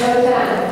É o.